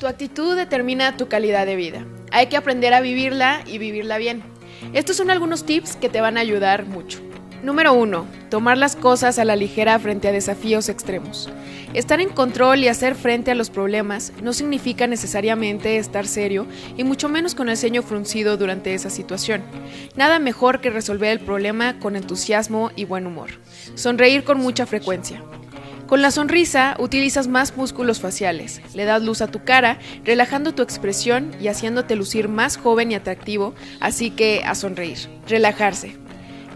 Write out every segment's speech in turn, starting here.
Tu actitud determina tu calidad de vida. Hay que aprender a vivirla y vivirla bien. Estos son algunos tips que te van a ayudar mucho. Número 1. Tomar las cosas a la ligera frente a desafíos extremos. Estar en control y hacer frente a los problemas no significa necesariamente estar serio y mucho menos con el ceño fruncido durante esa situación. Nada mejor que resolver el problema con entusiasmo y buen humor. Sonreír con mucha frecuencia. Con la sonrisa utilizas más músculos faciales, le das luz a tu cara, relajando tu expresión y haciéndote lucir más joven y atractivo, así que a sonreír. Relajarse.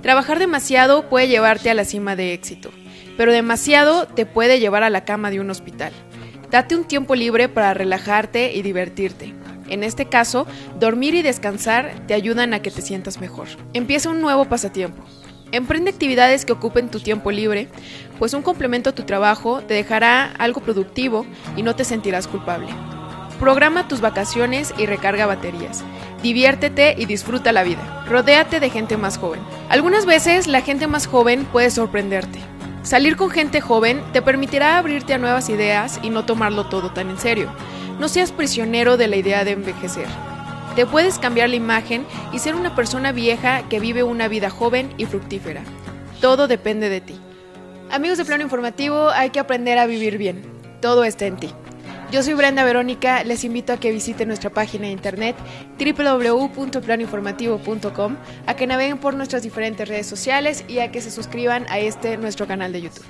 Trabajar demasiado puede llevarte a la cima de éxito, pero demasiado te puede llevar a la cama de un hospital. Date un tiempo libre para relajarte y divertirte. En este caso, dormir y descansar te ayudan a que te sientas mejor. Empieza un nuevo pasatiempo. Emprende actividades que ocupen tu tiempo libre, pues un complemento a tu trabajo te dejará algo productivo y no te sentirás culpable. Programa tus vacaciones y recarga baterías. Diviértete y disfruta la vida. Rodéate de gente más joven. Algunas veces la gente más joven puede sorprenderte. Salir con gente joven te permitirá abrirte a nuevas ideas y no tomarlo todo tan en serio. No seas prisionero de la idea de envejecer. Te puedes cambiar la imagen y ser una persona vieja que vive una vida joven y fructífera. Todo depende de ti. Amigos de Plano Informativo, hay que aprender a vivir bien. Todo está en ti. Yo soy Brenda Verónica, les invito a que visiten nuestra página de internet www.planoinformativo.com, a que naveguen por nuestras diferentes redes sociales y a que se suscriban a este nuestro canal de YouTube.